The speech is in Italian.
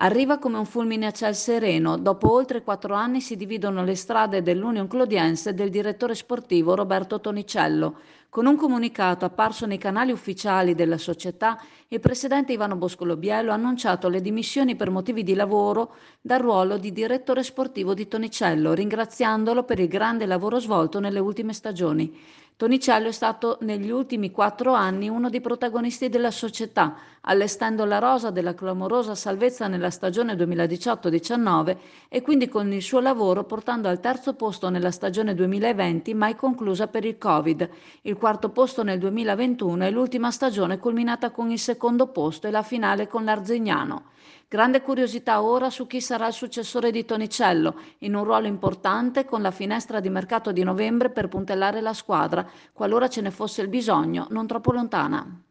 Arriva come un fulmine a ciel sereno. Dopo oltre quattro anni si dividono le strade dell'Union Clodiense e del direttore sportivo Roberto Tonicello. Con un comunicato apparso nei canali ufficiali della società, il presidente Ivano Boscolo Bielo ha annunciato le dimissioni per motivi di lavoro dal ruolo di direttore sportivo di Tonicello, ringraziandolo per il grande lavoro svolto nelle ultime stagioni. Tonicello è stato negli ultimi quattro anni uno dei protagonisti della società, allestendo la rosa della clamorosa salvezza nella stagione 2018-19 e quindi con il suo lavoro portando al terzo posto nella stagione 2020 mai conclusa per il Covid, il quarto posto nel 2021 e l'ultima stagione culminata con il secondo posto e la finale con l'Arzignano. Grande curiosità ora su chi sarà il successore di Tonicello, in un ruolo importante con la finestra di mercato di novembre per puntellare la squadra, qualora ce ne fosse il bisogno, non troppo lontana.